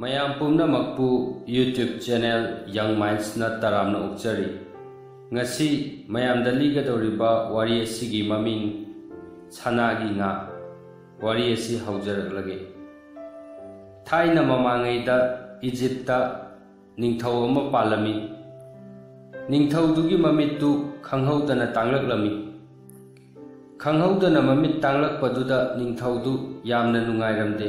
ꯃꯌꯥꯝ ꯄꯨꯝꯅꯃꯛꯄꯨ YouTube channel ꯌꯪ ꯃꯥꯏꯟꯁꯅ ꯇꯔꯥꯝꯅ ꯑꯣꯛꯆꯔꯤ ꯉꯁꯤ ꯃꯌꯥꯝꯗ ꯂꯤꯒꯗꯧꯔꯤꯕ ꯋꯥꯔꯤ ꯑꯁꯤꯒꯤ ꯃꯃꯤꯡ ꯁꯅꯥꯒꯤ ꯉꯥ ꯋꯥꯔꯤ ꯑꯁꯤ ꯍꯧꯖꯔꯛꯂꯒꯦ ꯊꯥꯏꯅ ꯃꯃꯥꯡꯉꯩꯗ ꯏꯖꯤꯞꯇ ꯅꯤꯡꯊꯧ ꯑꯃ ꯄꯥꯜꯂꯝꯃꯤ ꯅꯤꯡꯊꯧꯗꯨꯒꯤ ꯃꯃꯤꯠꯇꯨ ꯈꯪꯍꯧꯗꯅ ꯇꯥꯡꯂꯛꯂꯝꯃꯤ ꯈꯪꯍꯧꯗꯅ ꯃꯃꯤꯠ ꯇꯥꯡꯂꯛꯄꯗꯨꯗ ꯅꯤꯡꯊꯧꯗꯨ ꯌꯥꯝꯅ ꯅꯨꯡꯉꯥꯏꯔꯝꯗꯦ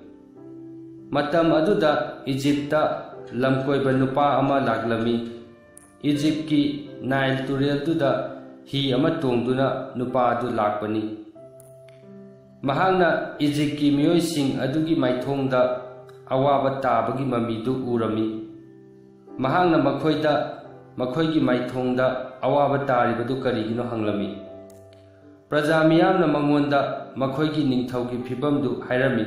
ꯃꯇꯝ ꯑꯗꯨꯗ ꯏꯖꯤꯞꯇ ꯂꯝꯀꯣꯏꯕ ꯅꯨꯄꯥ ꯑꯃ ꯂꯥꯛꯂꯝꯃꯤ ꯏꯖꯤꯞꯀꯤ ꯅꯥꯏꯜ ꯇꯨꯔꯦꯜꯗꯨꯗ ꯍꯤ ꯑꯃ ꯇꯣꯡꯗꯨꯅ ꯅꯨꯄꯥ ꯑꯗꯨ ꯂꯥꯛꯄꯅꯤ ꯃꯍꯥꯛꯅ ꯏꯖꯤꯞꯀꯤ ꯃꯤꯑꯣꯏꯁꯤꯡ ꯑꯗꯨꯒꯤ ꯃꯥꯏꯊꯣꯡꯗ ꯑꯋꯥꯕ ꯇꯥꯕꯒꯤ ꯃꯃꯤꯗꯨ ꯎꯔꯝꯃꯤ ꯃꯍꯥꯛꯅ ꯃꯈꯣꯏꯗ ꯃꯈꯣꯏꯒꯤ ꯃꯥꯏꯊꯣꯡꯗ ꯑꯋꯥꯕ ꯇꯥꯔꯤꯕꯗꯨ ꯀꯔꯤꯒꯤꯅꯣ ꯍꯪꯂꯝꯃꯤ ꯄ꯭ꯔꯖꯥ ꯃꯤꯌꯥꯝꯅ ꯃꯉꯣꯟꯗ ꯃꯈꯣꯏꯒꯤ ꯅꯤꯡꯊꯧꯒꯤ ꯐꯤꯕꯝꯗꯨ ꯍꯥꯏꯔꯝꯃꯤ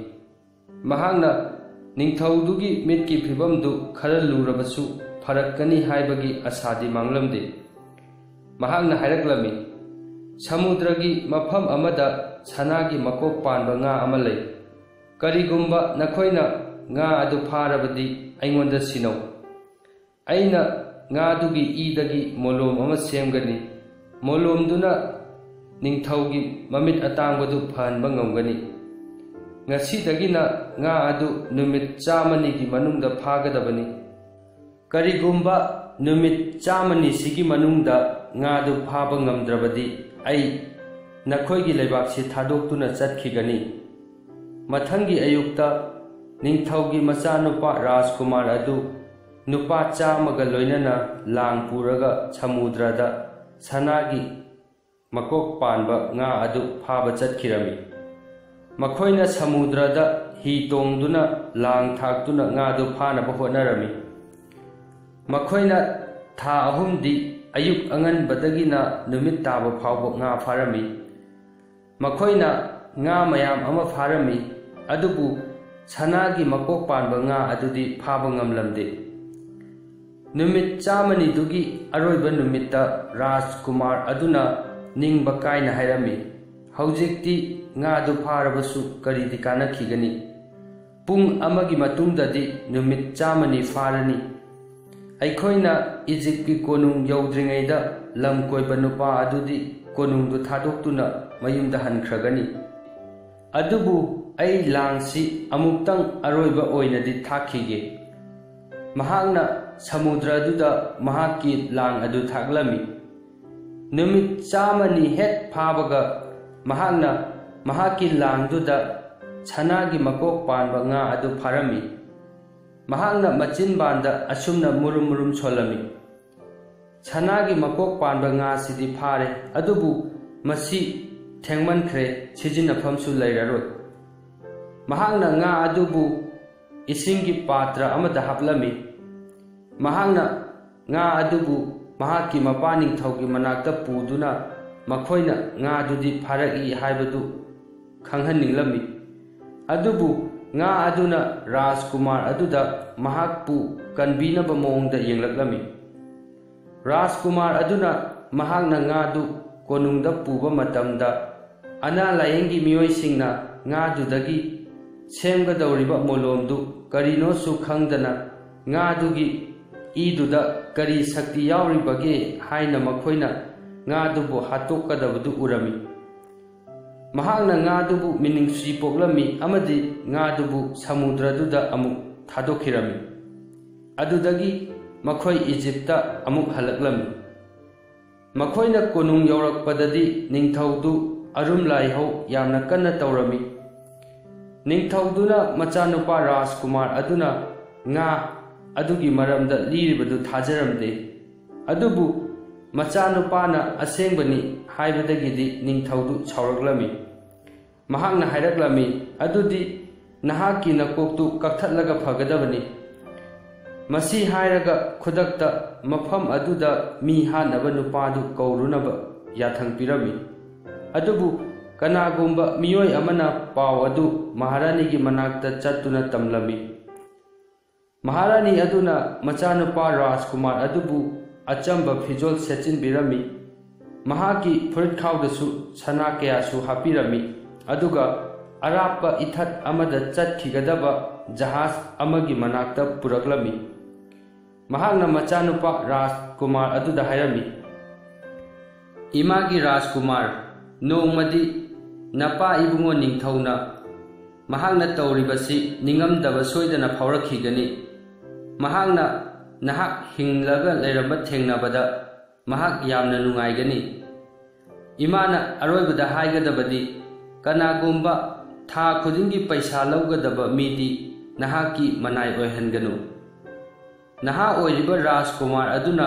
ꯃꯍꯥꯛꯅ ꯅꯤꯡꯊꯧꯗꯨꯒꯤ ꯃꯤꯠꯀꯤ ꯐꯤꯕꯝꯗꯨ ꯈꯔ ꯂꯨꯔꯕꯁꯨ ꯐꯔꯛꯀꯅꯤ ꯍꯥꯏꯕꯒꯤ ꯑꯁꯥꯗꯤ ꯃꯥꯡꯂꯝꯗꯦ ꯃꯍꯥꯛꯅ ꯍꯥꯏꯔꯛꯂꯝꯃꯤ ꯁꯃꯨꯗ꯭ꯔꯒꯤ ꯃꯐꯝ ꯑꯃꯗ ꯁꯅꯥꯒꯤ ꯃꯀꯣꯛ ꯄꯥꯟꯕ ꯉꯥ ꯑꯃ ꯂꯩ ꯀꯔꯤꯒꯨꯝꯕ ꯅꯈꯣꯏꯅ ꯉꯥ ꯑꯗꯨ ꯐꯥꯔꯕꯗꯤ ꯑꯩꯉꯣꯟꯗ ꯁꯤꯟꯅꯧ ꯑꯩꯅ ꯉꯥꯗꯨꯒꯤ ꯏꯗꯒꯤ ꯃꯣꯂꯣꯝ ꯑꯃ ꯁꯦꯝꯒꯅꯤ ꯃꯣꯂꯣꯝꯗꯨꯅ ꯅꯤꯡꯊꯧꯒꯤ ꯃꯃꯤꯠ ꯑꯇꯥꯡꯕꯗꯨ ꯐꯍꯟꯕ ꯉꯝꯒꯅꯤ ꯉꯁꯤꯗꯒꯤꯅ ꯉꯥ ꯑꯗꯨ ꯅꯨꯃꯤꯠ ꯆꯥꯝꯃꯅꯤꯒꯤ ꯃꯅꯨꯡꯗ ꯐꯥꯒꯗꯕꯅꯤ ꯀꯔꯤꯒꯨꯝꯕ ꯅꯨꯃꯤꯠ ꯆꯥꯝꯃꯅꯤꯁꯤꯒꯤ ꯃꯅꯨꯡꯗ ꯉꯥꯗꯨ ꯐꯥꯕ ꯉꯝꯗ꯭ꯔꯕꯗꯤ ꯑꯩ ꯅꯈꯣꯏꯒꯤ ꯂꯩꯕꯥꯛꯁꯤ ꯊꯥꯗꯣꯛꯇꯨꯅ ꯆꯠꯈꯤꯒꯅꯤ ꯃꯊꯪꯒꯤ ꯑꯌꯨꯛꯇ ꯅꯤꯡꯊꯧꯒꯤ ꯃꯆꯥꯅꯨꯄꯥ ꯔꯥꯖꯀꯨꯃꯥꯔ ꯑꯗꯨ ꯅꯨꯄꯥ ꯆꯥꯝꯃꯒ ꯂꯣꯏꯅꯅ ꯂꯥꯡ ꯄꯨꯔꯒ ꯁꯃꯨꯗ꯭ꯔꯗ ꯁꯅꯥꯒꯤ ꯃꯀꯣꯛ ꯄꯥꯟꯕ ꯉꯥ ꯑꯗꯨ ꯐꯥꯕ ꯆꯠꯈꯤꯔꯝꯃꯤ ꯃꯈꯣꯏꯅ ꯁꯃꯨꯗ꯭ꯔꯗ ꯍꯤ ꯇꯣꯡꯗꯨꯅ ꯂꯥꯡ ꯊꯥꯛꯇꯨꯅ ꯉꯥꯗꯨ ꯐꯥꯅꯕ ꯍꯣꯠꯅꯔꯝꯃꯤ ꯃꯈꯣꯏꯅ ꯊꯥ ꯑꯍꯨꯝꯗꯤ ꯑꯌꯨꯛ ꯑꯉꯟꯕꯗꯒꯤꯅ ꯅꯨꯃꯤꯠ តាꯕ ꯐꯥꯎꯕ ꯉꯥ ꯐꯥꯔꯝꯃꯤ ꯃꯈꯣꯏꯅ ꯉꯥ ꯃꯌꯥꯝ ꯑꯃ ꯐꯥꯔꯝꯃꯤ ꯑꯗꯨꯕꯨ ꯁꯅꯥꯒꯤ ꯃꯀꯣꯛ ꯄꯥꯟꯕ ꯉꯥ ꯑꯗꯨꯗꯤ ꯐꯥꯕ ꯉꯝꯂꯝꯗꯦ ꯅꯨꯃꯤꯠ ꯆꯥꯝꯃꯅꯤꯗꯨꯒꯤ ꯑꯔꯣꯏꯕ ꯅꯨꯃꯤꯠꯇ ꯔꯥꯖꯀꯨꯃꯥꯔ ꯑꯗꯨꯅ ꯅꯤꯡꯕ ꯀꯥꯏꯅ ꯍꯥꯏꯔꯝꯃꯤ ꯍꯧꯖꯤꯛꯇꯤ ꯉꯥꯗꯨ ꯐꯥꯔꯕꯁꯨ ꯀꯔꯤꯗꯤ ꯀꯥꯟꯅꯈꯤꯒꯅꯤ ꯄꯨꯡ ꯑꯃꯒꯤ ꯃꯇꯨꯡꯗꯗꯤ ꯅꯨꯃꯤꯠ ꯆꯥꯝꯃꯅꯤ ꯐꯥꯔꯅꯤ ꯑꯩꯈꯣꯏꯅ ꯏꯖꯤꯞꯀꯤ ꯀꯣꯅꯨꯡ ꯌꯧꯗ꯭ꯔꯤꯉꯩꯗ ꯂꯝ ꯀꯣꯏꯕ ꯅꯨꯄꯥ ꯑꯗꯨꯗꯤ ꯀꯣꯅꯨꯡꯗꯨ ꯊꯥꯗꯣꯛꯇꯨꯅ ꯃꯌꯨꯝꯗ ꯍꯟꯈ꯭ꯔꯒꯅꯤ ꯑꯗꯨꯕꯨ ꯑꯩ ꯂꯥꯡꯁꯤ ꯑꯃꯨꯛꯇꯪ ꯑꯔꯣꯏꯕ ꯑꯣꯏꯅꯗꯤ ꯊꯥꯛꯈꯤꯒꯦ ꯃꯍꯥꯛꯅ ꯁꯃꯨꯗ꯭ꯔꯗꯨꯗ ꯃꯍꯥꯛꯀꯤ ꯂꯥꯡ ꯑꯗꯨ ꯊꯥꯛꯂꯝꯃꯤ ꯅꯨꯃꯤꯠ ꯆꯥꯝꯃꯅꯤ ꯍꯦꯛ ꯐꯥꯕꯒ ꯃꯍꯥꯛꯅ ꯃꯍꯥꯛꯀꯤ ꯂꯥꯡꯗꯨꯗ ꯁꯅꯥꯒꯤ ꯃꯀꯣꯛ ꯄꯥꯟꯕ ꯉꯥ ꯑꯗꯨ ꯐꯥꯔꯝꯃꯤ ꯃꯍꯥꯛꯅ ꯃꯆꯤꯟꯕꯥꯟꯗ ꯑꯁꯨꯝꯅ ꯃꯨꯔꯨꯝ ꯃꯨꯔꯨꯝ ꯁꯣꯜꯂꯝꯃꯤ ꯁꯅꯥꯒꯤ ꯃꯀꯣꯛ ꯄꯥꯟꯕ ꯉꯥꯁꯤꯗꯤ ꯐꯥꯔꯦ ꯑꯗꯨꯕꯨ ꯃꯁꯤ ꯊꯦꯡꯃꯟꯈ꯭ꯔꯦ ꯁꯤꯖꯤꯟꯅꯐꯝꯁꯨ ꯂꯩꯔꯔꯣꯏ ꯃꯍꯥꯛꯅ ꯉꯥ ꯑꯗꯨꯕꯨ ꯏꯁꯤꯡꯒꯤ ꯄꯥꯇ꯭ꯔ ꯑꯃꯗ ꯍꯥꯞꯂꯝꯃꯤ ꯃꯍꯥꯛꯅ ꯉꯥ ꯑꯗꯨꯕꯨ ꯃꯍꯥꯛꯀꯤ ꯃꯄꯥ ꯅꯤꯡꯊꯧꯒꯤ ꯃꯅꯥꯛꯇ ꯄꯨꯗꯨꯅ ꯃꯈꯣꯏꯅ ꯉꯥꯗꯨꯗꯤ ꯐꯥꯔꯛꯏ ꯍꯥꯏꯕꯗꯨ ꯈꯪꯍꯟꯅꯤꯡꯂꯝꯃꯤ ꯑꯗꯨꯕꯨ ꯉꯥ ꯑꯗꯨꯅ ꯔꯥꯖꯀꯨꯃꯥꯔ ꯑꯗꯨꯗ ꯃꯍꯥꯛꯄꯨ ꯀꯟꯕꯤꯅꯕ ꯃꯑꯣꯡꯗ ꯌꯦꯡꯂꯛꯂꯝꯃꯤ ꯔꯥꯖꯀꯨꯃꯥꯔ ꯑꯗꯨꯅ ꯃꯍꯥꯛꯅ ꯉꯥꯗꯨ ꯀꯣꯅꯨꯡꯗ ꯄꯨꯕ ꯃꯇꯝꯗ ꯑꯅꯥ ꯂꯥꯌꯦꯡꯒꯤ ꯃꯤꯑꯣꯏꯁꯤꯡꯅ ꯉꯥꯗꯨꯗꯒꯤ ꯁꯦꯝꯒꯗꯧꯔꯤꯕ ꯃꯣꯂꯣꯝꯗꯨ ꯀꯔꯤꯅꯣꯁꯨ ꯈꯪꯗꯅ ꯉꯥꯗꯨꯒꯤ ꯏꯗꯨꯗ ꯀꯔꯤ ꯁꯛꯇꯤ ꯌꯥꯎꯔꯤꯕꯒꯦ ꯍꯥꯏꯅ ꯃꯈꯣꯏꯅ ꯉꯥꯗꯨꯕꯨ ꯍꯥꯠꯇꯣꯛꯀꯗꯕꯗꯨ ꯎꯔꯝꯃꯤ ꯃꯍꯥꯛꯅ ꯉꯥꯗꯨꯕꯨ ꯃꯤꯅꯨꯡꯁꯤ ꯄꯣꯛꯂꯝꯃꯤ ꯑꯃꯗꯤ ꯉꯥꯗꯨꯕꯨ ꯁꯃꯨꯗ꯭ꯔꯗꯨꯗ ꯑꯃꯨꯛ ꯊꯥꯗꯣꯛꯈꯤꯔꯝꯃꯤ ꯑꯗꯨꯗꯒꯤ ꯃꯈꯣꯏ ꯏꯖꯤꯞꯇ ꯑꯃꯨꯛ ꯍꯜꯂꯛꯂꯝꯃꯤ ꯃꯈꯣꯏꯅ ꯀꯣꯅꯨꯡ ꯌꯧꯔꯛꯄꯗꯗꯤ ꯅꯤꯡꯊꯧꯗꯨ ꯑꯔꯨꯝ ꯂꯥꯏꯍꯧ ꯌꯥꯝꯅ ꯀꯟꯅ ꯇꯧꯔꯝꯃꯤ ꯅꯤꯡꯊꯧꯗꯨꯅ ꯃꯆꯥꯅꯨꯄꯥ ꯔꯥꯖꯀꯨꯃꯥꯔ ꯑꯗꯨꯅ ꯉꯥ ꯑꯗꯨꯒꯤ ꯃꯔꯝꯗ ꯂꯤꯔꯤꯕꯗꯨ ꯊꯥꯖꯔꯝꯗꯦ ꯑꯗꯨꯕꯨ ꯃꯆꯥꯅꯨꯄꯥꯅ ꯑꯁꯦꯡꯕꯅꯤ ꯍꯥꯏꯕꯗꯒꯤꯗꯤ ꯅꯤꯡꯊꯧꯗꯨ ꯁꯥꯎꯔꯛꯂꯝꯃꯤ ꯃꯍꯥꯛꯅ ꯍꯥꯏꯔꯛꯂꯝꯃꯤ ꯑꯗꯨꯗꯤ ꯅꯍꯥꯛꯀꯤ ꯅꯀꯣꯛꯇꯨ ꯀꯛꯊꯠꯂꯒ ꯐꯒꯗꯕꯅꯤ ꯃꯁꯤ ꯍꯥꯏꯔꯒ ꯈꯨꯗꯛꯇ ꯃꯐꯝ ꯑꯗꯨꯗ ꯃꯤ ꯍꯥꯠꯅꯕ ꯅꯨꯄꯥꯗꯨ ꯀꯧꯔꯨꯅꯕ ꯌꯥꯊꯪ ꯄꯤꯔꯝꯃꯤ ꯑꯗꯨꯕु ꯀꯅꯥꯒꯨꯝꯕ ꯃꯤꯑꯣꯏ ꯑꯃꯅ ꯄꯥꯎ ꯑꯗꯨ ꯃꯍꯥꯔꯥꯅꯤꯒꯤ ꯃꯅꯥꯛꯇ ꯆꯠꯇꯨꯅ ꯇꯝꯂꯝꯃꯤ ꯃꯍꯥꯔꯥꯅꯤ ꯑꯗꯨꯅ ꯃꯆꯥꯅꯨꯄꯥ ꯔꯥꯖꯀꯨꯃꯥꯔ ꯑꯗꯨꯕꯨ ꯑꯆꯝꯕ ꯐꯤꯖꯣꯜ ꯁꯦꯠꯆꯤꯟꯕꯤꯔꯝꯃꯤ ꯃꯍꯥꯛꯀꯤ ꯐꯨꯔꯤꯠꯈꯥꯎꯗꯁꯨ ꯁꯅꯥ ꯀꯌꯥꯁꯨ ꯍꯥꯞꯄꯤꯔꯝꯃꯤ ꯑꯗꯨꯒ ꯑꯔꯥꯞꯄ ꯏꯊꯠ ꯑꯃꯗ ꯆꯠꯈꯤꯒꯗꯕ ꯖꯍꯥꯖ ꯑꯃꯒꯤ ꯃꯅꯥꯛꯇ ꯄꯨꯔꯛꯂꯝꯃꯤ ꯃꯍꯥꯛꯅ ꯃꯆꯥꯅꯨꯄꯥ ꯔꯥꯖꯀꯨꯃꯥꯔ ꯑꯗꯨꯗ ꯍꯥꯏꯔꯝꯃꯤ ꯏꯃꯥꯒꯤ ꯔꯥꯖꯀꯨꯃꯥꯔ ꯅꯣꯡꯃꯗꯤ ꯅꯄꯥ ꯏꯕꯨꯡꯉꯣ ꯅꯤꯡꯊꯧꯅ ꯃꯍꯥꯛꯅ ꯇꯧꯔꯤꯕꯁꯤ ꯅꯤꯡꯉꯝꯗꯕ ꯁꯣꯏꯗꯅ ꯐꯥꯎꯔꯛꯈꯤꯒꯅꯤ ꯃꯍꯥꯛꯅ ꯅꯍꯥꯛ ꯍꯤꯡꯂꯒ ꯂꯩꯔꯝꯕ ꯊꯦꯡꯅꯕꯗ ꯃꯍꯥꯛ ꯌꯥꯝꯅ ꯅꯨꯡꯉꯥꯏꯒꯅꯤ ꯏꯃꯥꯅ ꯑꯔꯣꯏꯕꯗ ꯍꯥꯏꯒꯗꯕꯗꯤ ꯀꯅꯥꯒꯨꯝꯕ ꯊꯥ ꯈꯨꯗꯤꯡꯒꯤ ꯄꯩꯁꯥ ꯂꯧꯒꯗꯕ ꯃꯤꯗꯤ ꯅꯍꯥꯛꯀꯤ ꯃꯅꯥꯏ ꯑꯣꯏꯍꯟꯒꯅꯨ ꯅꯍꯥ ꯑꯣꯏꯔꯤꯕ ꯔꯥꯖꯀꯨꯃꯥꯔ ꯑꯗꯨꯅ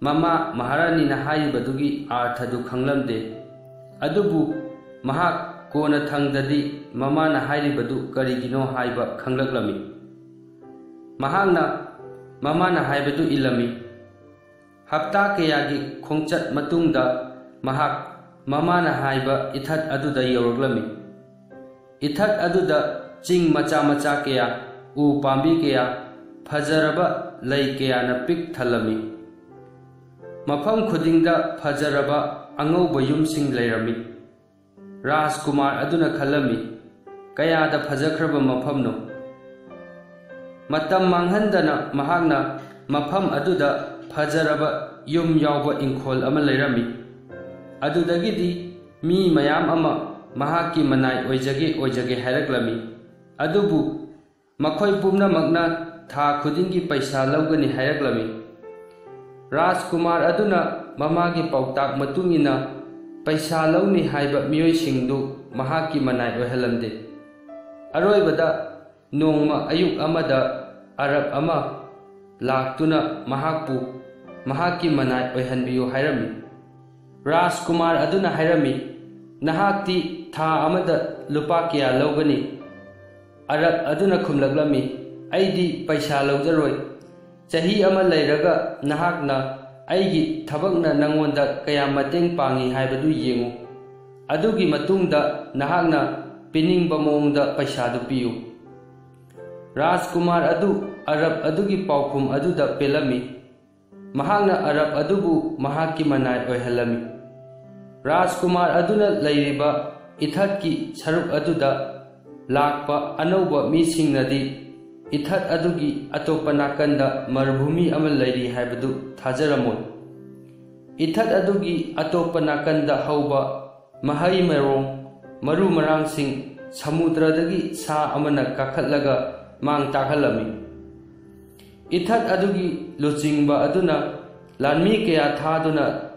ꯃꯃꯥ ꯃꯍꯥꯔꯥꯅꯤꯅ ꯍꯥꯏꯔꯤꯕꯗꯨꯒꯤ ꯑꯥꯔꯊꯗꯨ ꯈꯪꯂꯝꯗꯦ ꯑꯗꯨꯕꯨ ꯃꯍꯥꯛ ꯀꯣꯟꯅ ꯊꯪꯗꯗꯤ ꯃꯃꯥꯅ ꯍꯥꯏꯔꯤꯕꯗꯨ ꯀꯔꯤꯒꯤꯅꯣ ꯍꯥꯏꯕ ꯈꯪꯂꯛꯂꯝꯃꯤ ꯃꯍꯥꯛꯅ ꯃꯃꯥꯅ ꯍꯥꯏꯕꯗꯨ ꯏꯜꯂꯝꯃꯤ ꯍꯞꯇꯥ ꯀꯌꯥꯒꯤ ꯈꯣꯡꯆꯠ ꯃꯇꯨꯡꯗ ꯃꯍꯥꯛ ꯃꯃꯥꯅ ꯍꯥꯏꯕ ꯏꯊꯠ ꯑꯗꯨꯗ ꯌꯧꯔꯛꯂꯝꯃꯤ ꯏꯊꯠ ꯑꯗꯨꯗ ꯆꯤꯡ ꯃꯆꯥ ꯃꯆꯥ ꯀꯌꯥ ꯎ ꯄꯥꯝꯕꯤ ꯀꯌꯥ ꯐꯖꯔꯕ ꯂꯩ ꯀꯌꯥꯅ ꯄꯤꯛ ꯊꯜꯂꯝꯃꯤ ꯃꯐꯝ ꯈꯨꯗꯤꯡꯗ ꯐꯖꯔꯕ ꯑꯉꯧꯕ ꯌꯨꯝꯁꯤꯡ ꯂꯩꯔꯝꯃꯤ ꯔꯥꯖꯀꯨꯃꯥꯔ ꯑꯗꯨꯅ ꯈꯜꯂꯝꯃꯤ ꯀꯌꯥꯗ ꯐꯖꯈ꯭ꯔꯕ ꯃꯐꯝꯅꯣ ꯃꯇꯝ ꯃꯥꯡꯍꯟꯗꯅ ꯃꯍꯥꯛꯅ ꯃꯐꯝ ꯑꯗꯨꯗ ꯐꯖꯔꯕ ꯌꯨꯝ ꯌꯥꯎꯕ ꯏꯪꯈꯣꯜ ꯑꯃ ꯂꯩꯔꯝꯃꯤ ꯑꯗꯨꯗꯒꯤꯗꯤ ꯃꯤ ꯃꯌꯥꯝ ꯑꯃ ꯃꯍꯥꯛꯀꯤ ꯃꯅꯥꯏ ꯑꯣꯏꯖꯒꯦ ꯑꯣꯏꯖꯒꯦ ꯍꯥꯏꯔꯛꯂꯝꯃꯤ ꯑꯗꯨꯕꯨ ꯃꯈꯣꯏ ꯄꯨꯝꯅꯃꯛꯅ ꯊꯥ ꯈꯨꯗꯤꯡꯒꯤ ꯄꯩꯁꯥ ꯂꯧꯒꯅꯤ ꯍꯥꯏꯔꯛꯂꯝꯃꯤ ꯔꯥꯖꯀꯨꯃꯥꯔ ꯑꯗꯨꯅ ꯃꯃꯥꯒꯤ ꯄꯥꯎꯇꯥꯛ ꯃꯇꯨꯡꯏꯟꯅ ꯄꯩꯁꯥ ꯂꯧꯅꯤ ꯍꯥꯏꯕ ꯃꯤꯑꯣꯏꯁꯤꯡꯗꯨ ꯃꯍꯥꯛꯀꯤ ꯃꯅꯥꯏ ꯑꯣꯏꯍꯜꯂꯝꯗꯦ ꯑꯔꯣꯏꯕꯗ ꯅꯣꯡꯃ ꯑꯌꯨꯛ ꯑꯃꯗ ꯑꯔꯕ ꯑꯃ ꯂꯥꯛꯇꯨꯅ ꯃꯍꯥꯛꯄꯨ ꯃꯍꯥꯛꯀꯤ ꯃꯅꯥꯏ ꯑꯣꯏꯍꯟꯕꯤꯌꯨ ꯍꯥꯏꯔꯝꯃꯤ ꯔꯥꯖꯀꯨꯃꯥꯔ ꯑꯗꯨꯅ ꯍꯥꯏꯔꯝꯃꯤ ꯅꯍꯥꯛꯇꯤ ꯊꯥ ꯑꯃꯗ ꯂꯨꯄꯥ ꯀꯌꯥ ꯂꯧꯒꯅꯤ ꯑꯔꯕ ꯑꯗꯨꯅ ꯈꯨꯝꯂꯛꯂꯝꯃꯤ ꯑꯩꯗꯤ ꯄꯩꯁꯥ ꯂꯧꯖꯔꯣꯏ ꯆꯍꯤ ꯑꯃ ꯂꯩꯔꯒ ꯅꯍꯥꯛꯅ ꯑꯩꯒꯤ ꯊꯕꯛꯅ ꯅꯪꯉꯣꯟꯗ ꯀꯌꯥ ꯃꯇꯦꯡ ꯄꯥꯡꯉꯤ ꯍꯥꯏꯕꯗꯨ ꯌꯦꯡꯉꯨ ꯑꯗꯨꯒꯤ ꯃꯇꯨꯡꯗ ꯅꯍꯥꯛꯅ ꯄꯤꯅꯤꯡꯕ ꯃꯑꯣꯡꯗ ꯄꯩꯁꯥꯗꯨ ꯄꯤꯌꯨ ꯔꯥꯖꯀꯨꯃꯥꯔ ꯑꯗꯨ ꯑꯔꯕ ꯑꯗꯨꯒꯤ ꯄꯥꯎꯈꯨꯝ ꯑꯗꯨꯗ ꯄꯦꯜꯂꯝꯃꯤ ꯃꯍꯥꯛꯅ ꯑꯔꯕ ꯑꯗꯨꯕꯨ ꯃꯍꯥꯛꯀꯤ ꯃꯅꯥꯏ ꯑꯣꯏꯍꯜꯂꯝꯃꯤ ꯔꯥꯖꯀꯨꯃꯥꯔ ꯑꯗꯨꯅ ꯂꯩꯔꯤꯕ ꯏꯊꯠꯀꯤ ꯁꯔꯨꯛ ꯑꯗꯨꯗ ꯂꯥꯛꯄ ꯑꯅꯧꯕ ꯃꯤꯁꯤꯡꯅꯗꯤ ꯏꯊꯠ ꯑꯗꯨꯒꯤ ꯑꯇꯣꯞꯄ ꯅꯥꯀꯟꯗ ꯃꯔꯚꯨꯃꯤ ꯑꯃ ꯂꯩꯔꯤ ꯍꯥꯏꯕꯗꯨ ꯊꯥꯖꯔꯝꯃꯣꯏ ꯏꯊꯠ ꯑꯗꯨꯒꯤ ꯑꯇꯣꯞꯄ ꯅꯥꯀꯟꯗ ꯍꯧꯕ ꯃꯍꯩ ꯃꯔꯣꯡ ꯃꯔꯨ ꯃꯔꯥꯡꯁꯤꯡ ꯁꯃꯨꯗ꯭ꯔꯗꯒꯤ ꯁꯥ ꯑꯃꯅ ꯀꯥꯈꯠꯂꯒ ꯃꯥꯡ ꯇꯥꯛꯍꯜꯂꯝꯃꯤ ꯏꯊꯠ ꯑꯗꯨꯒꯤ ꯂꯨꯆꯤꯡꯕ ꯑꯗꯨꯅ ꯂꯥꯟꯃꯤ ꯀꯌꯥ ꯊꯥꯗꯨꯅ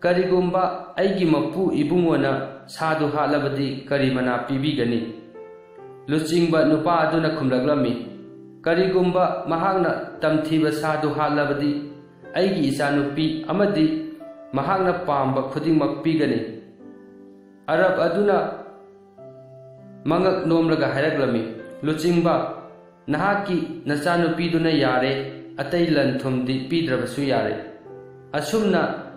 ꯀꯔꯤꯒꯨꯝꯕ ꯑꯩꯒꯤ ꯃꯄꯨ ꯏꯕꯨꯡꯉꯣꯅ ꯁꯥꯗꯨ ꯍꯥꯠꯂꯕꯗꯤ ꯀꯔꯤ ꯃꯅꯥ ꯄꯤꯕꯤꯒꯅꯤ ꯂꯨꯆꯤꯡꯕ ꯅꯨꯄꯥ ꯑꯗꯨꯅ ꯈꯨꯝꯂꯛꯂꯝꯃꯤ ꯀꯔꯤꯒꯨꯝꯕ ꯃꯍꯥꯛꯅ ꯇꯝꯊꯤꯕ ꯁꯥꯗꯨ ꯍꯥꯠꯂꯕꯗꯤ ꯑꯩꯒꯤ ꯏꯆꯥꯅꯨꯄꯤ ꯑꯃꯗꯤ ꯃꯍꯥꯛꯅ ꯄꯥꯝꯕ ꯈꯨꯗꯤꯡꯃꯛ ꯄꯤꯒꯅꯤ ꯑꯔꯕ ꯑꯗꯨꯅ ꯃꯉꯛ ꯅꯣꯝꯂꯒ ꯍꯥꯏꯔꯛꯂꯝꯃꯤ ꯂꯨꯆꯤꯡꯕ ꯅꯍꯥꯛꯀꯤ ꯅꯆꯥꯅꯨꯄꯤꯗꯨꯅ ꯌꯥꯔꯦ ꯑꯇꯩ ꯂꯟ ꯊꯨꯝꯗꯤ ꯄꯤꯗ꯭ꯔꯕꯁꯨ ꯌꯥꯔꯦ ꯑꯁꯨꯝꯅ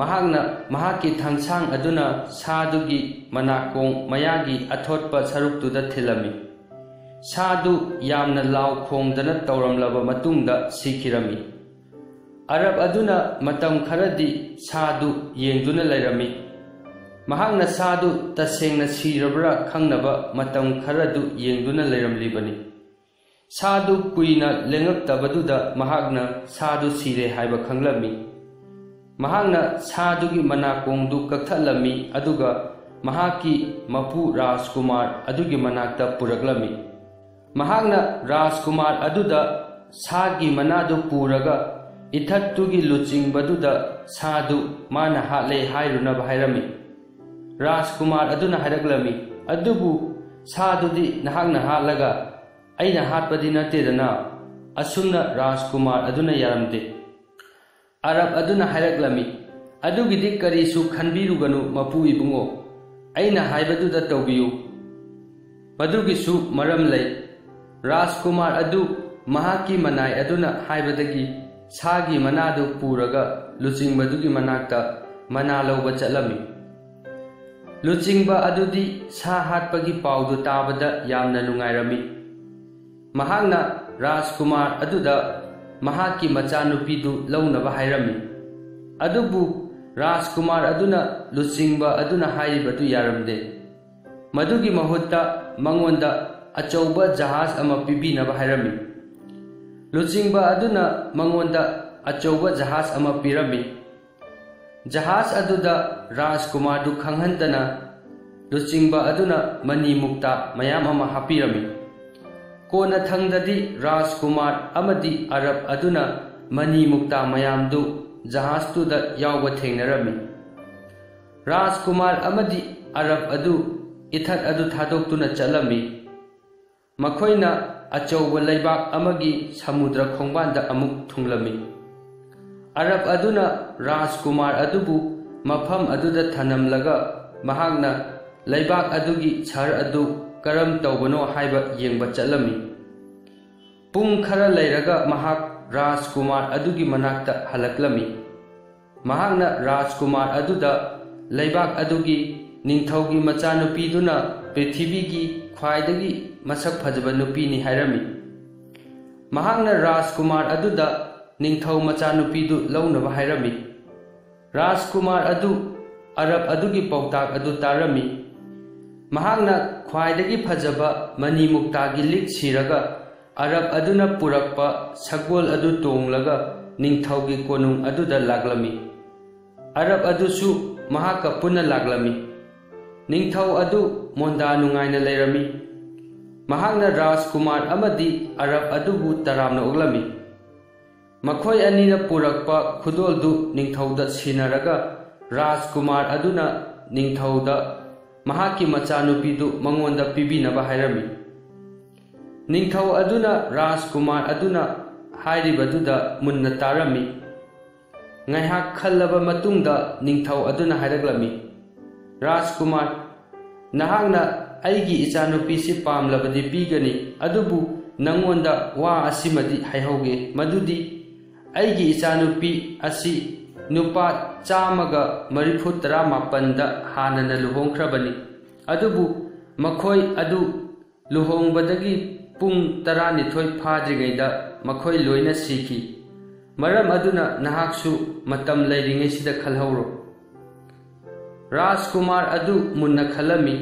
ꯃꯍꯥꯛꯅ ꯃꯍꯥꯛꯀꯤ ꯊꯥꯡꯁꯥꯡ ꯑꯗꯨꯅ ꯁꯥꯗꯨꯒꯤ ꯃꯅꯥꯀꯣꯡ ꯃꯌꯥꯒꯤ ꯑꯊꯣꯠꯄ ꯁꯔꯨꯛꯇꯨꯗ ꯊꯤꯜꯂꯝꯃꯤ ꯁꯥꯗꯨ ꯌꯥꯝꯅ ꯂꯥꯎ ꯈꯣꯡꯗꯅ ꯇꯧꯔꯝꯂꯕ ꯃꯇꯨꯡꯗ ꯁꯤꯈꯤꯔꯝꯃꯤ ꯑꯔꯕ ꯑꯗꯨꯅ ꯃꯇꯝ ꯈꯔꯗꯤ ꯁꯥꯗꯨ ꯌꯦꯡꯗꯨꯅ ꯂꯩꯔꯝꯃꯤ ꯃꯍꯥꯛꯅ ꯁꯥꯗꯨ ꯇꯁꯦꯡꯅ ꯁꯤꯔꯕ꯭ꯔꯥ ꯈꯪꯅꯕ ꯃꯇꯝ ꯈꯔꯗꯨ ꯌꯦꯡꯗꯨꯅ ꯂꯩꯔꯝꯂꯤꯕꯅꯤ ꯁꯥꯗꯨ ꯀꯨꯏꯅ ꯂꯦꯡꯉꯛꯇꯕꯗꯨꯗ ꯃꯍꯥꯛꯅ ꯁꯥꯗꯨ ꯁꯤꯔꯦ ꯍꯥꯏꯕ ꯈꯪꯂꯝꯃꯤ ꯃꯍꯥꯛꯅ ꯁꯥꯗꯨꯒꯤ ꯃꯅꯥꯀꯣꯡꯗꯨ ꯀꯛꯊꯠꯂꯝꯃꯤ ꯑꯗꯨꯒ ꯃꯍꯥꯛꯀꯤ ꯃꯄꯨ ꯔꯥꯖꯀꯨꯃꯥꯔ ꯑꯗꯨꯒꯤ ꯃꯅꯥꯛꯇ ꯄꯨꯔꯛꯂꯝꯃꯤ ꯃꯍꯥꯛꯅ ꯔꯥꯖꯀꯨꯃꯥꯔ ꯑꯗꯨꯗ ꯁꯥꯒꯤ ꯃꯅꯥꯗꯨ ꯄꯨꯔꯒ ꯏꯊꯠꯇꯨꯒꯤ ꯂꯨꯆꯤꯡꯕꯗꯨꯗ ꯁꯥꯗꯨ ꯃꯥꯅ ꯍꯥꯠꯂꯦ ꯍꯥꯏꯔꯨꯅꯕ ꯍꯥꯏꯔꯝꯃꯤ ꯔꯥꯖꯀꯨꯃꯥꯔ ꯑꯗꯨꯅ ꯍꯥꯏꯔꯛꯂꯝꯃꯤ ꯑꯗꯨꯕꯨ ꯁꯥꯗꯨꯗꯤ ꯅꯍꯥꯛꯅ ꯍꯥꯠꯂꯒ ꯑꯩꯅ ꯍꯥꯠꯄꯗꯤ ꯅꯠꯇꯦꯗꯅ ꯑꯁꯨꯝꯅ ꯔꯥꯖꯀꯨꯃꯥꯔ ꯑꯗꯨꯅ ꯌꯥꯔꯝꯗꯦ ꯑꯔꯕ ꯑꯗꯨꯅ ꯍꯥꯏꯔꯛꯂꯝꯃꯤ ꯑꯗꯨꯒꯤꯗꯤ ꯀꯔꯤꯁꯨ ꯈꯟꯕꯤꯔꯨꯒꯅꯨ ꯃꯄꯨ ꯏꯕꯨꯡꯉꯣ ꯑꯩꯅ ꯍꯥꯏꯕꯗꯨꯗ ꯇꯧꯕꯤꯌꯨ ꯃꯗꯨꯒꯤꯁꯨ ꯃꯔꯝ ꯂꯩ ꯔꯥꯖꯀꯨꯃꯥꯔ ꯑꯗꯨ ꯃꯍꯥꯛꯀꯤ ꯃꯅꯥꯏ ꯑꯗꯨꯅ ꯍꯥꯏꯕꯗꯒꯤ ꯁꯥꯒꯤ ꯃꯅꯥꯗꯨ ꯄꯨꯔꯒ ꯂꯨꯆꯤꯡꯕꯗꯨꯒꯤ ꯃꯅꯥꯛꯇ ꯃꯅꯥ ꯂꯧꯕ ꯆꯠꯂꯝꯃꯤ ꯂꯨꯆꯤꯡꯕ ꯑꯗꯨꯗꯤ ꯁꯥ ꯍꯥꯠꯄꯒꯤ ꯄꯥꯎꯗꯨ ꯇꯥꯕꯗ ꯌꯥꯝꯅ ꯅꯨꯡꯉꯥꯏꯔꯝꯃꯤ ꯃꯍꯥꯛꯅ ꯔꯥꯖꯀꯨꯃꯥꯔ ꯑꯗꯨꯗ ꯃꯍꯥꯛꯀꯤ ꯃꯆꯥꯅꯨꯄꯤꯗꯨ ꯂꯧꯅꯕ ꯍꯥꯏꯔꯝꯃꯤ ꯑꯗꯨꯕꯨ ꯔꯥꯖꯀꯨꯃꯥꯔ ꯑꯗꯨꯅ ꯂꯨꯆꯤꯡꯕ ꯑꯗꯨꯅ ꯍꯥꯏꯔꯤꯕꯗꯨ ꯌꯥꯔꯝꯗꯦ ꯃꯗꯨꯒꯤ ꯃꯍꯨꯠꯇ ꯃꯉꯣꯟꯗ ꯑꯆꯧꯕ ꯖꯍꯥꯖ ꯑꯃ ꯄꯤꯕꯤꯅꯕ ꯍꯥꯏꯔꯝꯃꯤ ꯂꯨꯆꯤꯡꯕ ꯑꯗꯨꯅ ꯃꯉꯣꯟꯗ ꯑꯆꯧꯕ ꯖꯍꯥꯖ ꯑꯃ ꯄꯤꯔꯝꯃꯤ ꯖꯍꯥꯖ ꯑꯗꯨꯗ ꯔꯥꯖꯀꯨꯃꯥꯔꯗꯨ ꯈꯪꯍꯟꯗꯅ ꯂꯨꯆꯤꯡꯕ ꯑꯗꯨꯅ ꯃꯅꯤ ꯃꯨꯛꯇ ꯃꯌꯥꯝ ꯑꯃ ꯍꯥꯞꯄꯤꯔꯝꯃꯤ ꯀꯣꯟꯅ ꯊꯪꯗꯗꯤ ꯔꯥꯖꯀꯨꯃꯥꯔ ꯑꯃꯗꯤ ꯑꯔꯕ ꯑꯗꯨꯅ ꯃꯅꯤ ꯃꯨꯛꯇ ꯃꯌꯥꯝꯗꯨ ꯖꯍꯥꯖꯇꯨꯗ ꯌꯥꯎꯕ ꯊꯦꯡꯅꯔꯝꯃꯤ ꯔꯥꯖꯀꯨꯃꯥꯔ ꯑꯃꯗꯤ ꯑꯔꯕ ꯑꯗꯨ ꯏꯊꯠ ꯑꯗꯨ ꯊꯥꯗꯣꯛꯇꯨꯅ ꯆꯠꯂꯝꯃꯤ ꯃꯈꯣꯏꯅ ꯑꯆꯧꯕ ꯂꯩꯕꯥꯛ ꯑꯃꯒꯤ ꯁꯃꯨꯗ꯭ꯔ ꯈꯣꯡꯕꯥꯟꯗ ꯑꯃꯨꯛ ꯊꯨꯡꯂꯝꯃꯤ ꯑꯔꯕ ꯑꯗꯨꯅ ꯔꯥꯖꯀꯨꯃꯥꯔ ꯑꯗꯨꯕꯨ ꯃꯐꯝ ꯑꯗꯨꯗ ꯊꯅꯝꯂꯒ ꯃꯍꯥꯛꯅ ꯂꯩꯕꯥꯛ ꯑꯗꯨꯒꯤ ꯁꯍꯔ ꯑꯗꯨ ꯀꯔꯝ ꯇꯧꯕꯅꯣ ꯍꯥꯏꯕ ꯌꯦꯡꯕ ꯆꯠꯂꯝꯃꯤ ꯄꯨꯡ ꯈꯔ ꯂꯩꯔꯒ ꯃꯍꯥꯛ ꯔꯥꯖꯀꯨꯃꯥꯔ ꯑꯗꯨꯒꯤ ꯃꯅꯥꯛꯇ ꯍꯜꯂꯛꯂꯝꯃꯤ ꯃꯍꯥꯛꯅ ꯔꯥꯖꯀꯨꯃꯥꯔ ꯑꯗꯨꯗ ꯂꯩꯕꯥꯛ ꯑꯗꯨꯒꯤ ꯅꯤꯡꯊꯧꯒꯤ ꯃꯆꯥꯅꯨꯄꯤꯗꯨꯅ ꯄ꯭ꯔꯤꯊꯤꯕꯤꯒꯤ ꯈ꯭ꯋꯥꯏꯗꯒꯤ ꯃꯁꯛ ꯐꯖꯕ ꯅꯨꯄꯤꯅꯤ ꯍꯥꯏꯔꯝꯃꯤ ꯃꯍꯥꯛꯅ ꯔꯥꯖꯀꯨꯃꯥꯔ ꯑꯗꯨꯗ ꯅꯤꯡꯊꯧ ꯃꯆꯥꯅꯨꯄꯤꯗꯨ ꯂꯧꯅꯕ ꯍꯥꯏꯔꯝꯃꯤ ꯔꯥꯖꯀꯨꯃꯥꯔ ꯑꯗꯨ ꯑꯔꯕ ꯑꯗꯨꯒꯤ ꯄꯥꯎꯇꯥꯛ ꯑꯗꯨ ꯇꯥꯔꯝꯃꯤ ꯃꯍꯥꯛꯅ ꯈ꯭ꯋꯥꯏꯗꯒꯤ ꯐꯖꯕ ꯃꯅꯤ ꯃꯨꯛꯇꯥꯒꯤ ꯂꯤꯛ ꯁꯤꯔꯒ ꯑꯔꯕ ꯑꯗꯨꯅ ꯄꯨꯔꯛꯄ ꯁꯒꯣꯜ ꯑꯗꯨ ꯇꯣꯡꯂꯒ ꯅꯤꯡꯊꯧꯒꯤ ꯀꯣꯅꯨꯡ ꯑꯗꯨꯗ ꯂꯥꯛꯂꯝꯃꯤ ꯑꯔꯕ ꯑꯗꯨꯁꯨ ꯃꯍꯥꯛꯀ ꯄꯨꯟꯅ ꯂꯥꯛꯂꯝꯃꯤ ꯅꯤꯡꯊꯧ ꯑꯗꯨ ꯃꯣꯟꯗꯥ ꯅꯨꯡꯉꯥꯏꯅ ꯂꯩꯔꯝꯃꯤ ꯃꯍꯥꯛꯅ ꯔꯥꯖꯀꯨꯃꯥꯔ ꯑꯃꯗꯤ ꯑꯔꯕ ꯑꯗꯨꯕు ꯇꯔꯥꯝꯅ ꯑꯣꯛꯂꯝꯃꯤ ꯃꯈꯣꯏ ꯑꯅꯤꯅ ꯄꯨꯔꯛꯄ ꯈꯨꯗꯣꯜꯗꯨ ꯅꯤꯡꯊꯧꯗ ꯁꯤꯟꯅꯔꯒ ꯔꯥꯖꯀꯨꯃꯥꯔ ꯑꯗꯨꯅ ꯅꯤꯡꯊꯧꯗ ꯃꯍꯥꯛꯀꯤ ꯃꯆꯥꯅꯨꯄꯤꯗꯨ ꯃꯉꯣꯟꯗ ꯄꯤꯕꯤꯅꯕ ꯍꯥꯏꯔꯝꯃꯤ ꯅꯤꯡꯊꯧ ꯑꯗꯨꯅ ꯔꯥꯖꯀꯨꯃꯥꯔ ꯑꯗꯨꯅ ꯍꯥꯏꯔꯤꯕꯗꯨꯗ ꯃꯨꯟꯅ ꯇꯥꯔꯝꯃꯤ ꯉꯥꯏꯍꯥꯛ ꯈꯜꯂꯕ ꯃꯇꯨꯡꯗ ꯅꯤꯡꯊꯧ ꯑꯗꯨꯅ ꯍꯥꯏꯔꯛꯂꯝꯃꯤ ꯔꯥꯖꯀꯨꯃꯥꯔ ꯅꯍꯥꯛꯅ ꯑꯩꯒꯤ ꯏꯆꯥꯅꯨꯄꯤꯁꯤ ꯄꯥꯝꯂꯕꯗꯤ ꯄꯤꯒꯅꯤ ꯑꯗꯨꯕు ꯅꯪꯉꯣꯟꯗ ꯋꯥ ꯑꯁꯤꯃꯗꯤ ꯍꯥꯏꯍꯧꯒꯦ ꯃꯗꯨꯗꯤ ꯑꯩꯒꯤ ꯏꯆꯥꯅꯨꯄꯤ ꯑꯁꯤ ꯅꯨꯄꯥ ꯆꯥꯝꯃꯒ ꯃꯔꯤꯐꯨ ꯇꯔꯥꯃꯥꯄꯟꯗ ꯍꯥꯟꯅꯅ ꯂꯨꯍꯣꯡꯈ꯭ꯔꯕꯅꯤ ꯑꯗꯨꯕꯨ ꯃꯈꯣꯏ ꯑꯗꯨ ꯂꯨꯍꯣꯡꯕꯗꯒꯤ ꯄꯨꯡ ꯇꯔꯥꯅꯤꯊꯣꯏ ꯐꯥꯗ꯭ꯔꯤꯉꯩꯗ ꯃꯈꯣꯏ ꯂꯣꯏꯅ ꯁꯤꯈꯤ ꯃꯔꯝ ꯑꯗꯨꯅ ꯅꯍꯥꯛꯁꯨ ꯃꯇꯝ ꯂꯩꯔꯤꯉꯩꯁꯤꯗ ꯈꯜꯍꯧꯔꯣ ꯔꯥꯖꯀꯨꯃꯥꯔ ꯑꯗꯨ ꯃꯨꯟꯅ ꯈꯜꯂꯝꯃꯤ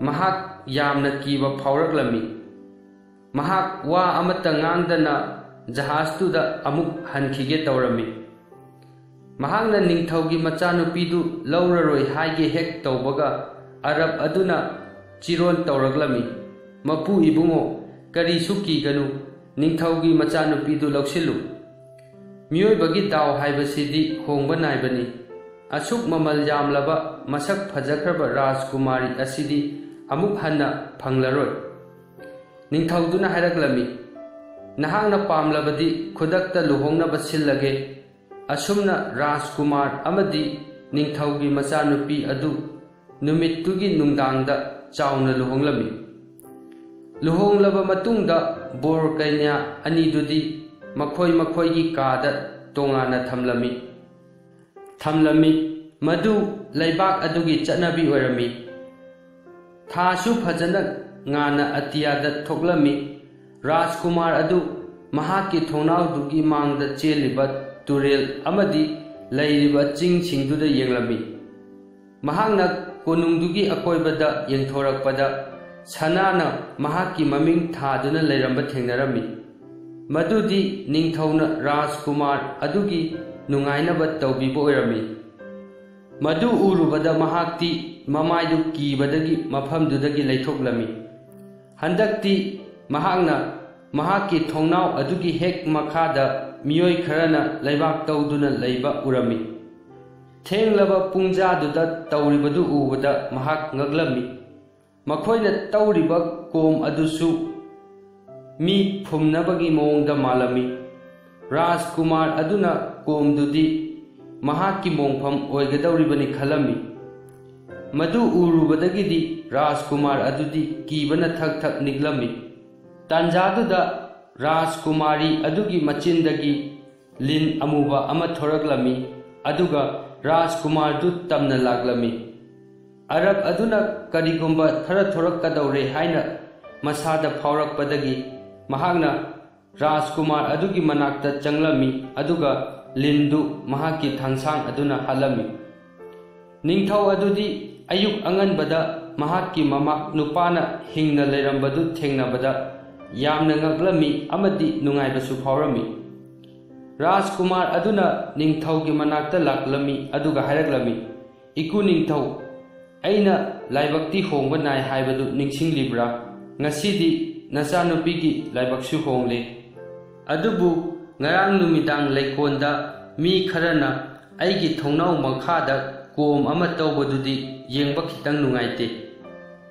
ꯃꯍꯥꯛ ꯌꯥꯝꯅ ꯀꯤꯕ ꯐꯥꯎꯔꯛꯂꯝꯃꯤ ꯃꯍꯥꯛ ꯋꯥ ꯑꯃꯠꯇ ꯉꯥꯡꯗꯅ ꯖꯍꯥꯖꯇꯨꯗ ꯑꯃꯨꯛ ꯍꯟꯈꯤꯒꯦ ꯇꯧꯔꯝꯃꯤ मचानुपीदु लौररोय हाइगे हेक तौबगा अरब अदुना चिरोन तौरगलमी मपु इबुंगो करीसु कीगनु मचानुपीदु लौसिलु मियोइबगी दाव हाइबसिदी होंबा नाइबनी असुक ममल यामलबा मसक फजखरब राजकुमारी असिदी अमुक हन्ना फंगलरोय निंगथौदुना हाइरगलमी नहांगना पामलबदी खुदकता लुहोंगनबा असुमना राजकुमार अमदी निंगथौगी मचानुपी अदु नुमित्तुगी नुंगदांगदा चाउना लुहोंगलमी लुहोंगलबा मतुंगदा बोर कन्या थमलमी थमलमी मधु लेबाक अदुगी चटनबी ओरमी थासु फजना ngana atiyada thoklami rajkumar adu mahaki thonau dugi mangda cheliba turel amadi leiriba ching singduda yenglami mahangna konungdugi akoibada yengthorakpada sanana mahaki maming thaduna leiramba thengnarami madudi ningthauna rajkumar adugi nungainaba tawbibo oirami madu urubada mahakti mamaidu kibadagi mafamdudagi leithoklami ꯍꯟꯗꯛꯇꯤ ꯃꯍꯥꯛꯅ ꯃꯍꯥꯛꯀꯤ ꯊꯣꯡꯅꯥꯎ ꯑꯗꯨꯒꯤ ꯍꯦꯛ ꯃꯈꯥꯗ ꯃꯤꯑꯣꯏ ꯈꯔꯅ ꯂꯩꯕꯥꯛ ꯇꯧꯗꯨꯅ ꯂꯩꯕ ꯎꯔꯝꯃꯤ ꯊꯦꯡꯂꯕ ꯄꯨꯡꯖꯥꯗꯨꯗ ꯇꯧꯔꯤꯕꯗꯨ ꯎꯕꯗ ꯃꯍꯥꯛ ꯉꯛꯂꯝꯃꯤ ꯃꯈꯣꯏꯅ ꯇꯧꯔꯤꯕ ꯀꯣꯝ ꯑꯗꯨꯁꯨ ꯃꯤ ꯐꯨꯝꯅꯕꯒꯤ ꯃꯑꯣꯡꯗ ꯃꯥꯜꯂꯝꯃꯤ ꯔꯥꯖꯀꯨꯃꯥꯔ ꯑꯗꯨꯅ ꯀꯣꯝꯗꯨꯗꯤ ꯃꯍꯥꯛꯀꯤ ꯃꯣꯡꯐꯝ ꯑꯣꯏꯒꯗꯧꯔꯤꯕꯅꯤ ꯈꯜꯂꯝꯃꯤ ꯃꯗꯨ ꯎꯔꯨꯕꯗꯒꯤꯗꯤ ꯔꯥꯖꯀꯨꯃꯥꯔ ꯑꯗꯨꯗꯤ ꯀꯤꯕꯅ ꯊꯛ ꯊꯛ ꯅꯤꯛꯂꯝꯃꯤ ꯇꯥꯟꯖꯥꯗꯨꯗ ꯔꯥꯖꯀꯨꯃꯥꯔꯤ ꯑꯗꯨꯒꯤ ꯃꯆꯤꯟꯗꯒꯤ ꯂꯤꯟ ꯑꯃꯨꯕ ꯑꯃ ꯊꯣꯔꯛꯂꯝꯃꯤ ꯑꯗꯨꯒ ꯔꯥꯖꯀꯨꯃꯥꯔꯗꯨ ꯇꯝꯅ ꯂꯥꯛꯂꯝꯃꯤ ꯑꯔꯕ ꯑꯗꯨꯅ ꯀꯔꯤꯒꯨꯝꯕ ꯈꯔ ꯊꯣꯔꯛꯀꯗꯧꯔꯦ ꯍꯥꯏꯅ ꯃꯁꯥꯗ ꯐꯥꯎꯔꯛꯄꯗꯒꯤ ꯃꯍꯥꯛꯅ ꯔꯥꯖꯀꯨꯃꯥꯔ ꯑꯗꯨꯒꯤ ꯃꯅꯥꯛꯇ ꯆꯪꯂꯝꯃꯤ ꯑꯗꯨꯒ ꯂꯤꯟꯗꯨ ꯃꯍꯥꯛꯀꯤ ꯊꯥꯡꯁꯥꯡ ꯑꯗꯨꯅ ꯍꯥꯠꯂꯝꯃꯤ ꯅꯤꯡꯊꯧ ꯑꯗꯨꯗꯤ ꯑꯌꯨꯛ ꯑꯉꯟꯕꯗ ꯃꯍꯥꯛꯀꯤ ꯃꯃꯥ ꯅꯨꯄꯥꯅ ꯍꯤꯡꯅ ꯂꯩꯔꯝꯕꯗꯨ ꯊꯦꯡꯅꯕꯗ ꯌꯥꯝꯅ ꯉꯛꯂꯝꯃꯤ ꯑꯃꯗꯤ ꯅꯨꯡꯉꯥꯏꯕꯁꯨ ꯐꯥꯎꯔꯝꯃꯤ ꯔꯥꯖꯀꯨꯃꯥꯔ ꯑꯗꯨꯅ ꯅꯤꯡꯊꯧꯒꯤ ꯃꯅꯥꯛꯇ ꯂꯥꯛꯂꯝꯃꯤ ꯑꯗꯨꯒ ꯍꯥꯏꯔꯛꯂꯝꯃꯤ ꯏꯀꯨ ꯅꯤꯡꯊꯧ ꯑꯩꯅ ꯂꯥꯏꯕꯛꯇꯤ ꯍꯣꯡꯕ ꯅꯥꯏ ꯍꯥꯏꯕꯗꯨ ꯅꯤꯡꯁꯤꯡꯂꯤꯕ꯭ꯔꯥ ꯉꯁꯤꯗꯤ ꯅꯆꯥꯅꯨꯄꯤꯒꯤ ꯂꯥꯏꯕꯛꯁꯨ ꯍꯣꯡꯂꯦ ꯑꯗꯨꯕꯨ ꯉꯔꯥꯡ ꯅꯨꯃꯤꯗꯥꯡ ꯂꯩꯀꯣꯜꯗ ꯃꯤ ꯈꯔꯅ ꯑꯩꯒꯤ ꯊꯣꯡꯅꯥꯎ ꯃꯈꯥꯗ ꯀꯣꯝ ꯑꯃ ꯇꯧꯕꯗꯨꯗꯤ ꯌꯦꯡꯕ ꯈꯤꯇꯪ ꯅꯨꯡꯉꯥꯏꯇꯦ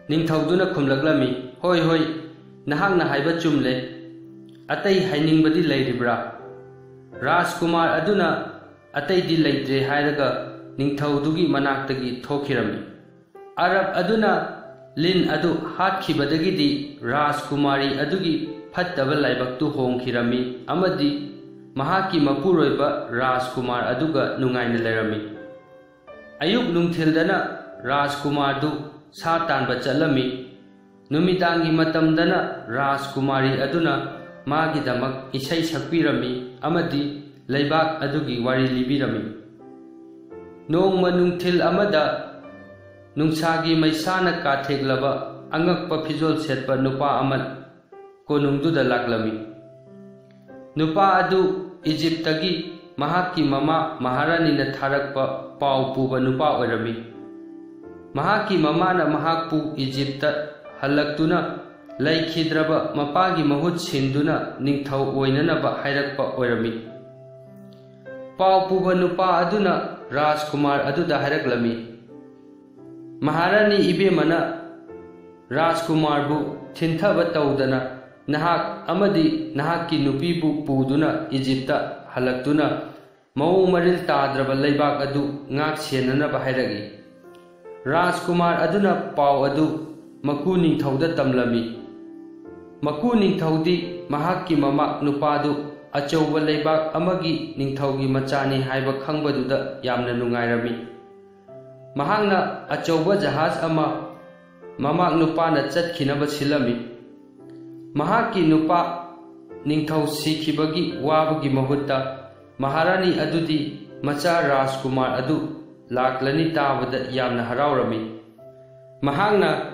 ꯅꯤꯡꯊꯧꯗꯨꯅ ꯈꯨꯝꯂꯛꯂꯝꯃꯤ ꯍꯣꯏ ꯍꯣꯏ ꯅꯍꯥꯛꯅ ꯍꯥꯏꯕ ꯆꯨꯝꯂꯦ ꯑꯇꯩ ꯍꯥꯏꯅꯤꯡꯕꯗꯤ ꯂꯩꯔꯤꯕ꯭ꯔꯥ ꯔꯥꯖꯀꯨꯃꯥꯔ ꯑꯗꯨꯅ ꯑꯇꯩꯗꯤ ꯂꯩꯇ꯭ꯔꯦ ꯍꯥꯏꯔꯒ ꯅꯤꯡꯊꯧꯗꯨꯒꯤ ꯃꯅꯥꯛꯇꯒꯤ ꯊꯣꯛꯈꯤꯔꯝꯃꯤ ꯑꯔꯕ ꯑꯗꯨꯅ ꯂꯤꯟ ꯑꯗꯨ ꯍꯥꯠꯈꯤꯕꯗꯒꯤꯗꯤ ꯔꯥꯖꯀꯨꯃꯥꯔꯤ ꯑꯗꯨꯒꯤ ꯐꯠꯇꯕ ꯂꯥꯏꯕꯛꯇꯨ ꯍꯣꯡꯈꯤꯔꯝꯃꯤ ꯑꯃꯗꯤ ꯃꯍꯥꯛꯀꯤ ꯃꯄꯨꯔꯣꯏꯕ ꯔꯥꯖꯀꯨꯃꯥꯔ ꯑꯗꯨꯒ ꯅꯨꯡꯉꯥꯏꯅ ꯂꯩꯔꯝꯃꯤ ꯑꯌꯨꯛ ꯅꯨꯡꯊꯤꯜꯗꯅ ꯔꯥꯖꯀꯨꯃꯥꯔꯗꯨ ꯁꯥ ꯇꯥꯟꯕ ꯆꯠꯂꯝꯃꯤ ꯅꯨꯃꯤꯗꯥꯡꯒꯤ ꯃꯇꯝꯗꯅ ꯔꯥꯖꯀꯨꯃꯥꯔꯤ ꯑꯗꯨꯅ ꯃꯥꯒꯤꯗꯃꯛ ꯏꯁꯩ ꯁꯛꯄꯤꯔꯝꯃꯤ ꯑꯃꯗꯤ ꯂꯩꯕꯥꯛ ꯑꯗꯨꯒꯤ ꯋꯥꯔꯤ ꯂꯤꯕꯤꯔꯝꯃꯤ ꯅꯣꯡꯃ ꯅꯨꯡꯊꯤꯜ ꯑꯃꯗ ꯅꯨꯡꯁꯥꯒꯤ ꯃꯩꯁꯥꯅ ꯀꯥꯊꯦꯛꯂꯕ ꯑꯉꯛꯄ ꯐꯤꯖꯣꯜ ꯁꯦꯠꯄ ꯅꯨꯄꯥ ꯑꯃ ꯀꯣꯅꯨꯡꯗꯨꯗ ꯂꯥꯛꯂꯝꯃꯤ ꯅꯨꯄꯥ ꯑꯗꯨ ꯏꯖꯤꯞꯇꯒꯤ ꯃꯍꯥꯛꯀꯤ ꯃꯃꯥ ꯃꯍꯥꯔꯥꯅꯤꯅ ꯊꯥꯔꯛꯄ ꯄꯥꯎ ꯄꯨꯕ ꯅꯨꯄꯥ ꯑꯣꯏꯔꯝꯃꯤ ꯃꯍꯥꯛꯀꯤ ꯃꯃꯥꯅ ꯃꯍꯥꯛꯄꯨ ꯏꯖꯤꯞꯇ ꯍꯜꯂꯛꯇꯨꯅ ꯂꯩꯈꯤꯗ꯭ꯔꯕ ꯃꯄꯥꯒꯤ ꯃꯍꯨꯠ ꯁꯤꯟꯗꯨꯅ ꯅꯤꯡꯊꯧ ꯑꯣꯏꯅꯅꯕ ꯍꯥꯏꯔꯛꯄ ꯑꯣꯏꯔꯝꯃꯤ ꯄꯥꯎ ꯄꯨꯕ ꯅꯨꯄꯥ ꯑꯗꯨꯅ ꯔꯥꯖꯀꯨꯃꯥꯔ ꯑꯗꯨꯗ ꯍꯥꯏꯔꯛꯂꯝꯃꯤ ꯃꯍꯥꯔꯥꯅꯤ ꯏꯕꯦꯝꯃꯅ ꯔꯥꯖꯀꯨꯃꯥꯔꯕꯨ ꯊꯤꯟꯊꯕ ꯇꯧꯗꯅ ꯅꯍꯥꯛ ꯑꯃꯗꯤ ꯅꯍꯥꯛꯀꯤ ꯅꯨꯄꯤꯕꯨ ꯄꯨꯗꯨꯅ ꯏꯖꯤꯞꯇ ꯍꯜꯂꯛꯇꯨꯅ ꯃꯑꯣꯡ ꯃꯔꯤꯜ ꯇꯥꯗ꯭ꯔꯕ ꯂꯩꯕꯥꯛ ꯑꯗꯨ ꯉꯥꯛ ꯁꯦꯟꯅꯅꯕ ꯍꯥꯏꯔꯛꯏ ꯔꯥꯖꯀꯨꯃꯥꯔ ꯑꯗꯨꯅ ꯄꯥꯎ ꯑꯗꯨ ꯃꯀꯨ ꯅꯤꯡꯊꯧꯗ ꯇꯝꯂꯝꯃꯤ ꯃꯀꯨ ꯅꯤꯡꯊꯧꯗꯤ ꯃꯍꯥꯛꯀꯤ ꯃꯃꯥ ꯅꯨꯄꯥꯗꯨ ꯑꯆꯧꯕ ꯂꯩꯕꯥꯛ ꯑꯃꯒꯤ ꯅꯤꯡꯊꯧꯒꯤ ꯃꯆꯥꯅꯤ ꯍꯥꯏꯕ ꯈꯪꯕꯗꯨꯗ ꯌꯥꯝꯅ ꯅꯨꯡꯉꯥꯏꯔꯝꯃꯤ ꯃꯍꯥꯛꯅ ꯑꯆꯧꯕ ꯖꯍꯥꯖ ꯑꯃ ꯃꯃꯥꯛ ꯅꯨꯄꯥꯅ ꯆꯠꯈꯤꯅꯕ ꯁꯤꯜꯂꯝꯃꯤ ꯃꯍꯥꯛꯀꯤ ꯅꯨꯄꯥ ꯅꯤꯡꯊꯧ ꯁꯤꯈꯤꯕꯒꯤ ꯋꯥꯕꯒꯤ ꯃꯍꯨꯠꯇ ꯃꯍꯥꯔꯥꯅꯤ ꯑꯗꯨꯗꯤ ꯃꯆꯥ ꯔꯥꯖꯀꯨꯃꯥꯔ ꯑꯗꯨ ꯂꯥꯛꯂꯅꯤ ꯇꯥꯕꯗ ꯌꯥꯝꯅ ꯍꯔꯥꯎꯔꯝꯃꯤ ꯃꯍꯥꯛꯅ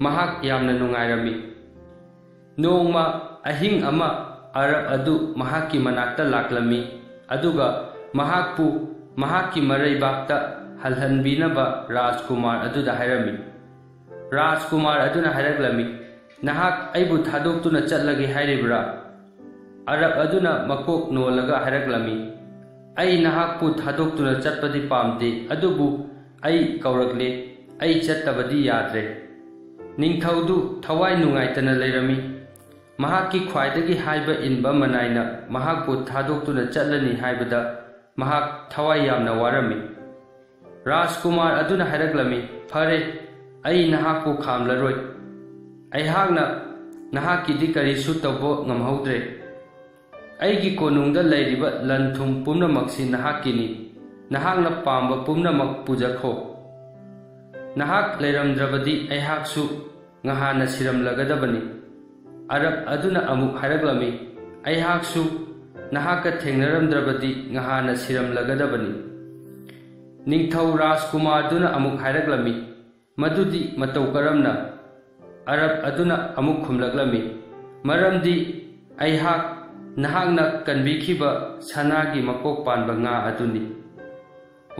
ꯃꯍꯥꯛ ꯌꯥꯝꯅ ꯅꯨꯡꯉꯥꯏꯔꯝꯃꯤ ꯅꯣꯡꯃ ꯑꯍꯤꯡ ꯑꯃ ꯑꯔꯕ ꯑꯗꯨ ꯃꯍꯥꯛꯀꯤ ꯃꯅꯥꯛꯇ ꯂꯥꯛꯂꯝꯃꯤ ꯑꯗꯨꯒ ꯃꯍꯥꯛꯄꯨ ꯃꯍꯥꯛꯀꯤ ꯃꯔꯩꯕꯥꯛꯇ ꯍꯜꯍꯟꯕꯤꯅꯕ ꯔꯥꯖꯀꯨꯃꯥꯔ ꯑꯗꯨꯗ ꯍꯥꯏꯔꯝꯃꯤ ꯔꯥꯖꯀꯨꯃꯥꯔ ꯑꯗꯨꯅ ꯍꯥꯏꯔꯛꯂꯝꯃꯤ ꯅꯍꯥꯛ ꯑꯩꯕꯨ ꯊꯥꯗꯣꯛꯇꯨꯅ ꯆꯠꯂꯒꯦ ꯍꯥꯏꯔꯤꯕ꯭ꯔꯥ ꯑꯔꯕ ꯑꯗꯨꯅ ꯃꯀꯣꯛ ꯅꯣꯜꯂꯒ ꯍꯥꯏꯔꯛꯂꯝꯃꯤ ꯑꯩ ꯅꯍꯥꯛꯄꯨ ꯊꯥꯗꯣꯛꯇꯨꯅ ꯆꯠꯄꯗꯤ ꯄꯥꯝꯗꯦ ꯑꯗꯨꯕꯨ ꯑꯩ ꯀꯧꯔꯛꯂꯦ ꯑꯩ ꯆꯠꯇꯕꯗꯤ ꯌꯥꯗ꯭ꯔꯦ ꯅꯤꯡꯊꯧꯗꯨ ꯊꯋꯥꯏ ꯅꯨꯡꯉꯥꯏꯇꯅ ꯂꯩꯔꯝꯃꯤ ꯃꯍꯥꯛꯀꯤ ꯈ꯭ꯋꯥꯏꯗꯒꯤ ꯍꯥꯏꯕ ꯏꯟꯕ ꯃꯅꯥꯏꯅ ꯃꯍꯥꯛꯄꯨ ꯊꯥꯗꯣꯛꯇꯨꯅ ꯆꯠꯂꯅꯤ ꯍꯥꯏꯕꯗ ꯃꯍꯥꯛ ꯊꯋꯥꯏ ꯌꯥꯝꯅ ꯋꯥꯔꯝꯃꯤ ꯔꯥꯖꯀꯨꯃꯥꯔ ꯑꯗꯨꯅ ꯍꯥꯏꯔꯛꯂꯝꯃꯤ ꯐꯔꯦ ꯑꯩ ꯅꯍꯥꯛꯄꯨ ꯈꯥꯝꯂꯔꯣꯏ ꯑꯩꯍꯥꯛꯅ ꯅꯍꯥꯛꯀꯤꯗꯤ ꯀꯔꯤꯁꯨ ꯇꯧꯕ ꯉꯝꯍꯧꯗ꯭ꯔꯦ ꯑꯩꯒꯤ ꯀꯣꯅꯨꯡꯗ ꯂꯩꯔꯤꯕ ꯂꯟ ꯊꯨꯝ ꯄꯨꯝꯅꯃꯛꯁꯤ ꯅꯍꯥꯛꯀꯤꯅꯤ ꯅꯍꯥꯛꯅ ꯄꯥꯝꯕ ꯄꯨꯝꯅꯃꯛ ꯄꯨꯖꯈꯣ ꯅꯍꯥꯛ ꯂꯩꯔꯝꯗ꯭ꯔꯕꯗꯤ ꯑꯩꯍꯥꯛꯁꯨ ꯉꯍꯥꯟꯅ ꯁꯤꯔꯝꯂꯒꯗꯕꯅꯤ ꯑꯔꯕ ꯑꯗꯨꯅ ꯑꯃꯨꯛ ꯍꯥꯏꯔꯛꯂꯝꯃꯤ ꯑꯩꯍꯥꯛꯁꯨ ꯅꯍꯥꯛꯀ ꯊꯦꯡꯅꯔꯝꯗ꯭ꯔꯕꯗꯤ ꯉꯍꯥꯟꯅ ꯁꯤꯔꯝꯂꯒꯗꯕꯅꯤ ꯅꯤꯡꯊꯧ ꯔꯥꯖꯀꯨꯃꯥꯔꯗꯨꯅ ꯑꯃꯨꯛ ꯍꯥꯏꯔꯛꯂꯝꯃꯤ ꯃꯗꯨꯗꯤ ꯃꯇꯧ ꯀꯔꯝꯅ ꯑꯔꯕ ꯑꯗꯨꯅ ꯑꯃꯨꯛ ꯈꯨꯝꯂꯛꯂꯝꯃꯤ ꯃꯔꯝꯗꯤ ꯑꯩꯍꯥꯛ ꯅꯍꯥꯛꯅ ꯀꯟꯕꯤꯈꯤꯕ ꯁꯅꯥꯒꯤ ꯃꯀꯣꯛ ꯄꯥꯟꯕ ꯉꯥ ꯑꯗꯨꯅꯤ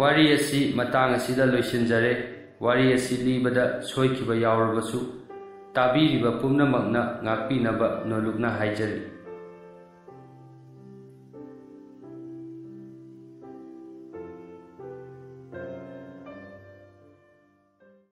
ꯋꯥꯔꯤ ꯑꯁꯤ ꯃꯇꯥꯡ ꯑꯁꯤꯗ ꯂꯣꯏꯁꯤꯟꯖꯔꯦ ꯋꯥꯔꯤ ꯑꯁꯤ ꯂꯤꯕꯗ ꯁꯣꯏꯈꯤꯕ ꯌꯥꯎꯔꯕꯁꯨ ꯇꯥꯕꯤꯔꯤꯕ ꯄꯨꯝꯅꯃꯛꯅ ꯉꯥꯛꯄꯤꯅꯕ ꯅꯣꯂꯨꯛꯅ ꯍꯥꯏꯖꯔꯤ